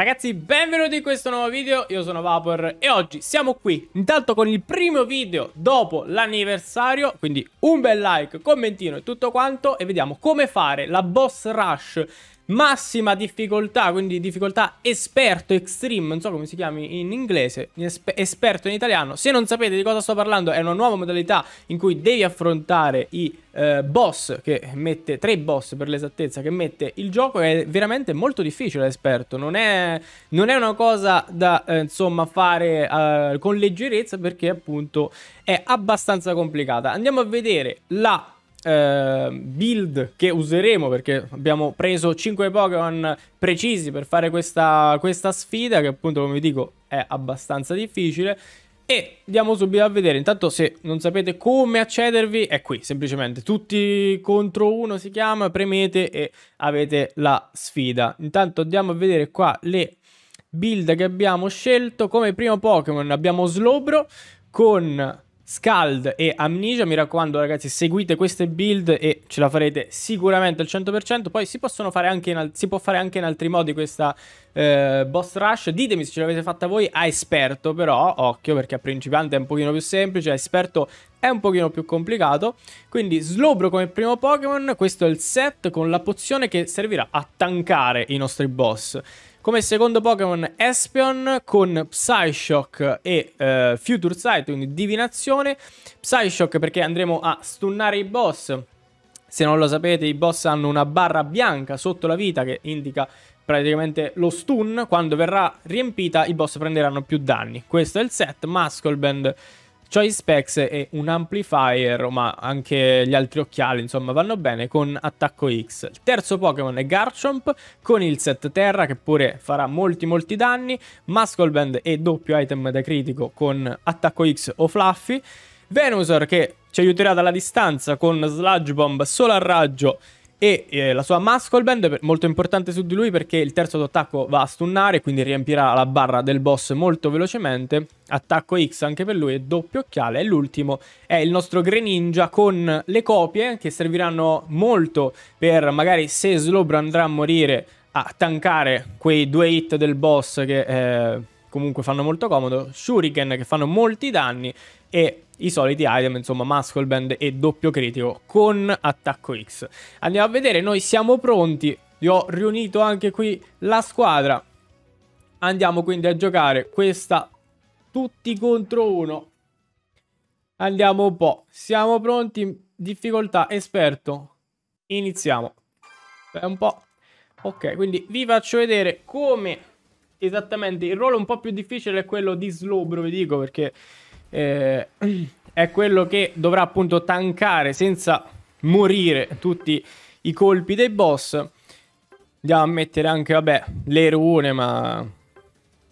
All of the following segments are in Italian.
Ragazzi, benvenuti in questo nuovo video, io sono Vapor e oggi siamo qui, intanto con il primo video dopo l'anniversario, quindi un bel like, commentino e tutto quanto e vediamo come fare la boss rush massima difficoltà, quindi difficoltà esperto, extreme, non so come si chiami in inglese, esperto in italiano. Se non sapete di cosa sto parlando, è una nuova modalità in cui devi affrontare i eh, boss, che mette, tre boss per l'esattezza, che mette il gioco, è veramente molto difficile esperto, non è, non è una cosa da, eh, insomma, fare eh, con leggerezza perché appunto è abbastanza complicata. Andiamo a vedere la Uh, build che useremo perché abbiamo preso 5 Pokémon precisi per fare questa, questa sfida che appunto come vi dico è abbastanza difficile. E andiamo subito a vedere. Intanto se non sapete come accedervi è qui. Semplicemente tutti contro uno si chiama premete e avete la sfida. Intanto andiamo a vedere qua le build che abbiamo scelto. Come primo Pokémon abbiamo Slowbro con Scald e Amnesia, mi raccomando ragazzi seguite queste build e ce la farete sicuramente al 100%, poi si, possono fare anche in si può fare anche in altri modi questa eh, boss rush, ditemi se ce l'avete fatta voi a esperto però, occhio perché a principiante è un pochino più semplice, a esperto è un pochino più complicato, quindi Slowbro come primo Pokémon, questo è il set con la pozione che servirà a tankare i nostri boss. Come secondo Pokémon Espion con Psyshock e uh, Future Sight, quindi divinazione. Psyshock perché andremo a stunnare i boss. Se non lo sapete, i boss hanno una barra bianca sotto la vita che indica praticamente lo stun. Quando verrà riempita, i boss prenderanno più danni. Questo è il set. Muscle Band Choice Specs e un amplifier, ma anche gli altri occhiali, insomma, vanno bene con attacco X. Il terzo Pokémon è Garchomp con il set terra che pure farà molti molti danni, Muscle Band e doppio item da critico con attacco X o Fluffy, Venusaur che ci aiuterà dalla distanza con Sludge Bomb solo a raggio e eh, la sua Muscle Band, molto importante su di lui perché il terzo attacco va a stunnare, quindi riempirà la barra del boss molto velocemente. Attacco X anche per lui e doppio occhiale. E l'ultimo è il nostro Greninja con le copie che serviranno molto per magari se Slowbro andrà a morire a tankare quei due hit del boss che eh, comunque fanno molto comodo. Shuriken che fanno molti danni e i soliti item, insomma, Muscle Band e doppio critico con attacco X. Andiamo a vedere, noi siamo pronti. Io ho riunito anche qui la squadra. Andiamo quindi a giocare questa tutti contro uno. Andiamo un po'. Siamo pronti? Difficoltà esperto. Iniziamo. È un po'... Ok, quindi vi faccio vedere come esattamente il ruolo un po' più difficile è quello di Slowbro, vi dico, perché eh, è quello che dovrà appunto tankare senza morire tutti i colpi dei boss. Andiamo a mettere anche, vabbè, le rune, ma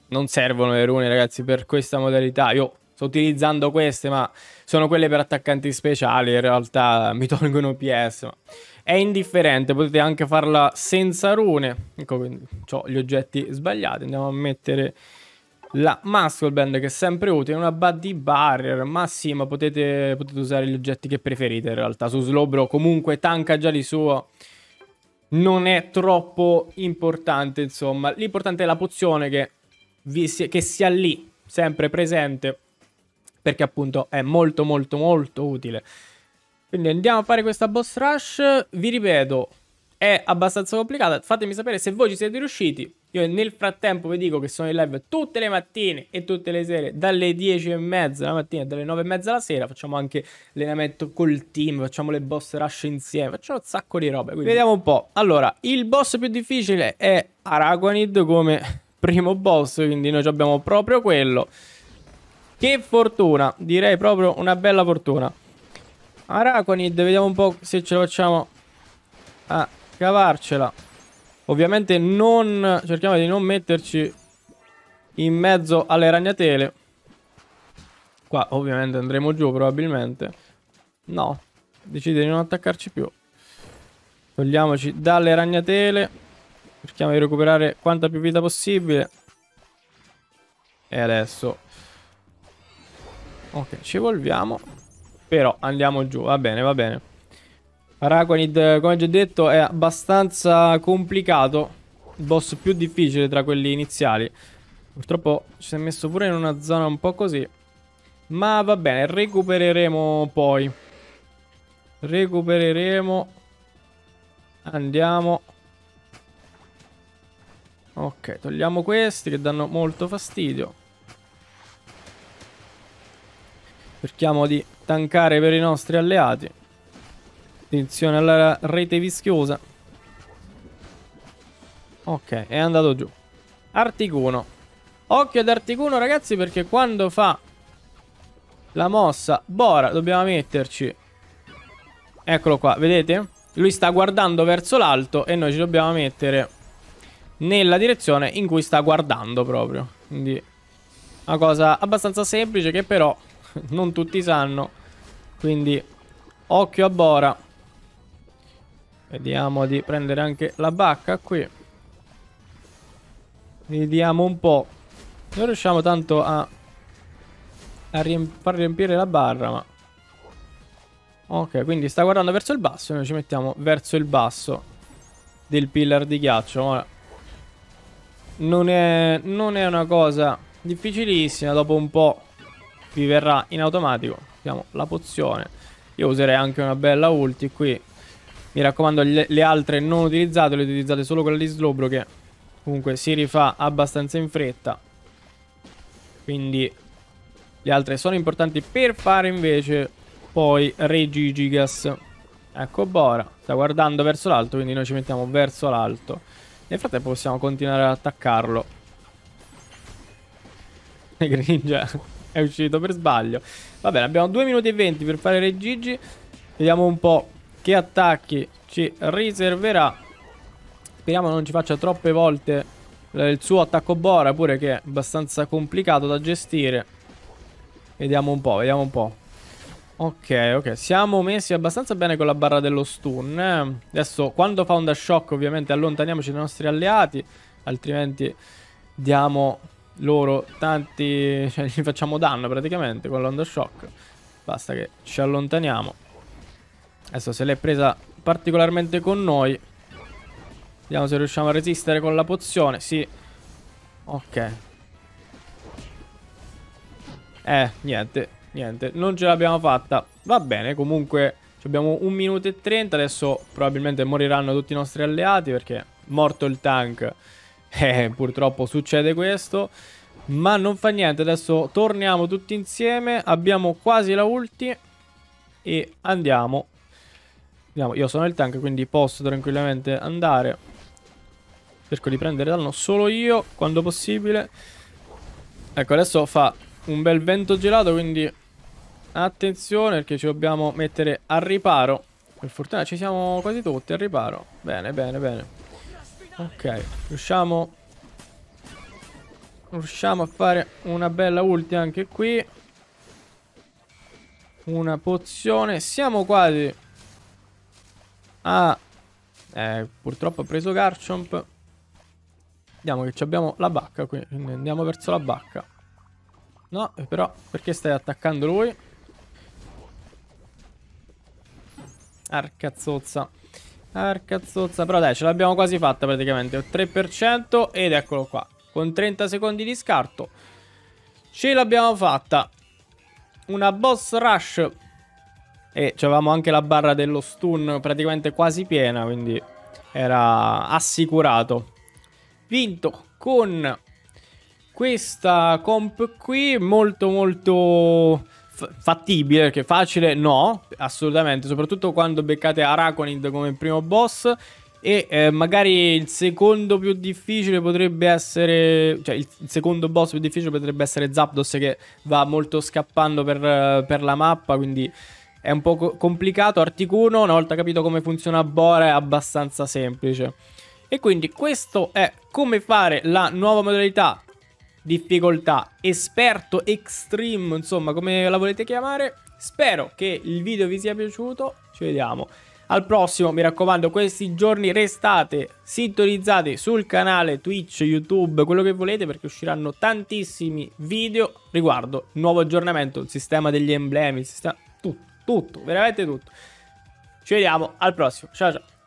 non servono le rune, ragazzi, per questa modalità. Io sto utilizzando queste, ma sono quelle per attaccanti speciali. In realtà mi tolgono PS, ma è indifferente. Potete anche farla senza rune. Ecco, quindi ho gli oggetti sbagliati. Andiamo a mettere la Muscle Band che è sempre utile, una Buddy Barrier, ma sì, ma potete, potete, usare gli oggetti che preferite in realtà. Su Slowbro comunque tanca già di suo, non è troppo importante insomma. L'importante è la pozione che, si, che sia lì, sempre presente, perché appunto è molto molto molto utile. Quindi andiamo a fare questa boss rush, vi ripeto, è abbastanza complicata. Fatemi sapere se voi ci siete riusciti. Io nel frattempo vi dico che sono in live tutte le mattine e tutte le sere, dalle 10 e mezza la mattina e dalle 9 e mezza la sera. Facciamo anche allenamento col team, facciamo le boss rush insieme, facciamo un sacco di robe. Quindi vediamo un po'. Allora, il boss più difficile è Araquanid come primo boss, quindi noi abbiamo proprio quello. Che fortuna, direi proprio una bella fortuna. Araquanid, vediamo un po' se ce lo facciamo a cavarcela. Ovviamente non cerchiamo di non metterci in mezzo alle ragnatele. Qua ovviamente andremo giù probabilmente. No, decide di non attaccarci più. Togliamoci dalle ragnatele. Cerchiamo di recuperare quanta più vita possibile. E adesso... Ok, ci evolviamo. Però andiamo giù, va bene, va bene. Araquanid, come già detto, è abbastanza complicato. il boss più difficile tra quelli iniziali. Purtroppo ci si è messo pure in una zona un po' così. Ma va bene, recupereremo poi. Recupereremo. Andiamo. Ok, togliamo questi che danno molto fastidio. Cerchiamo di tankare per i nostri alleati. Attenzione alla rete vischiosa. Ok, è andato giù. Articuno. Occhio ad Articuno, ragazzi, perché quando fa la mossa Bora, dobbiamo metterci... Eccolo qua, vedete? Lui sta guardando verso l'alto e noi ci dobbiamo mettere nella direzione in cui sta guardando proprio. Quindi una cosa abbastanza semplice che però non tutti sanno. Quindi occhio a Bora. Vediamo di prendere anche la bacca qui. Vediamo un po'. Non riusciamo tanto a, a riemp far riempire la barra, ma... Ok, quindi sta guardando verso il basso. Noi ci mettiamo verso il basso del pillar di ghiaccio. Ora, non è, non è una cosa difficilissima. Dopo un po' vi verrà in automatico. Mettiamo la pozione. Io userei anche una bella ulti qui. Mi raccomando, le, le altre non utilizzate, le utilizzate solo quella di Slowbro che comunque si rifà abbastanza in fretta. Quindi le altre sono importanti per fare invece poi Regigigas. Ecco Bora, sta guardando verso l'alto, quindi noi ci mettiamo verso l'alto. Nel frattempo possiamo continuare ad attaccarlo. Greninja è uscito per sbaglio. Va bene, abbiamo 2 minuti e 20 per fare Regigi. Vediamo un po' che attacchi ci riserverà. Speriamo non ci faccia troppe volte il suo attacco Bora, pure che è abbastanza complicato da gestire. Vediamo un po', vediamo un po'. Ok, ok, siamo messi abbastanza bene con la barra dello stun. Eh. Adesso, quando fa onda shock, ovviamente allontaniamoci dai nostri alleati, altrimenti diamo loro tanti... cioè gli facciamo danno praticamente con l'onda shock. Basta che ci allontaniamo. Adesso se l'è presa particolarmente con noi. Vediamo se riusciamo a resistere con la pozione. Sì. Ok. Eh, niente. Niente. Non ce l'abbiamo fatta. Va bene, comunque abbiamo un minuto e 30. Adesso probabilmente moriranno tutti i nostri alleati perché morto il tank. Eh, purtroppo succede questo. Ma non fa niente. Adesso torniamo tutti insieme. Abbiamo quasi la ulti. E andiamo Vediamo, io sono il tank, quindi posso tranquillamente andare. Cerco di prendere danno solo io, quando possibile. Ecco, adesso fa un bel vento gelato, quindi attenzione perché ci dobbiamo mettere a riparo. Per fortuna ci siamo quasi tutti a riparo. Bene, bene, bene. Ok, riusciamo... Riusciamo a fare una bella ulti anche qui. Una pozione. Siamo quasi Ah, eh, purtroppo ha preso Garchomp. Vediamo che abbiamo la bacca qui, quindi andiamo verso la bacca. No, però, perché stai attaccando lui? Arcazzozza. Arcazzozza. Però dai, ce l'abbiamo quasi fatta praticamente. 3% ed eccolo qua. Con 30 secondi di scarto. Ce l'abbiamo fatta. Una boss rush e avevamo anche la barra dello stun praticamente quasi piena, quindi era assicurato. Vinto con questa comp qui, molto molto fattibile, perché facile no, assolutamente, soprattutto quando beccate Araconid come primo boss e eh, magari il secondo più difficile potrebbe essere cioè il secondo boss più difficile potrebbe essere Zapdos che va molto scappando per, per la mappa, quindi è un po' complicato. Articuno, una volta capito come funziona Bora, è abbastanza semplice. E quindi questo è come fare la nuova modalità difficoltà esperto extreme, insomma, come la volete chiamare. Spero che il video vi sia piaciuto. Ci vediamo al prossimo. Mi raccomando, questi giorni restate sintonizzati sul canale Twitch, YouTube, quello che volete, perché usciranno tantissimi video riguardo il nuovo aggiornamento, il sistema degli emblemi, il sistema tutto, veramente tutto. Ci vediamo al prossimo. Ciao ciao.